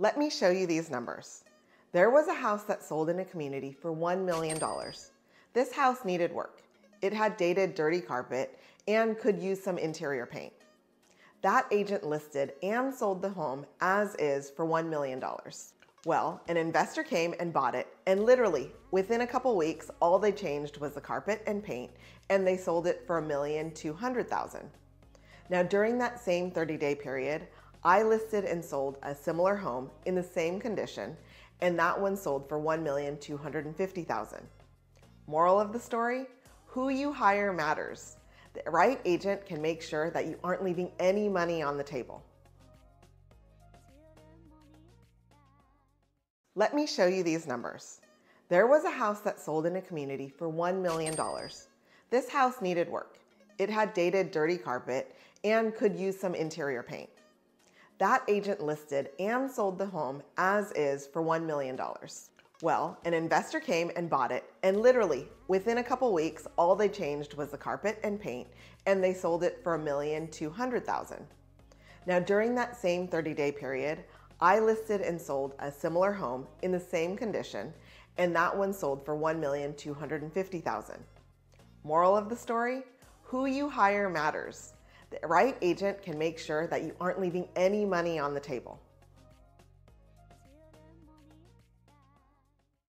Let me show you these numbers. There was a house that sold in a community for $1 million. This house needed work. It had dated dirty carpet and could use some interior paint. That agent listed and sold the home as is for $1 million. Well, an investor came and bought it, and literally within a couple weeks, all they changed was the carpet and paint, and they sold it for 1,200,000. Now, during that same 30 day period, I listed and sold a similar home in the same condition, and that one sold for 1,250,000. Moral of the story who you hire matters. The right agent can make sure that you aren't leaving any money on the table. Let me show you these numbers. There was a house that sold in a community for $1 million. This house needed work. It had dated dirty carpet and could use some interior paint. That agent listed and sold the home as is for $1 million. Well, an investor came and bought it, and literally within a couple weeks, all they changed was the carpet and paint, and they sold it for 1,200,000. Now, during that same 30 day period, I listed and sold a similar home in the same condition, and that one sold for 1,250,000. Moral of the story who you hire matters. The right agent can make sure that you aren't leaving any money on the table.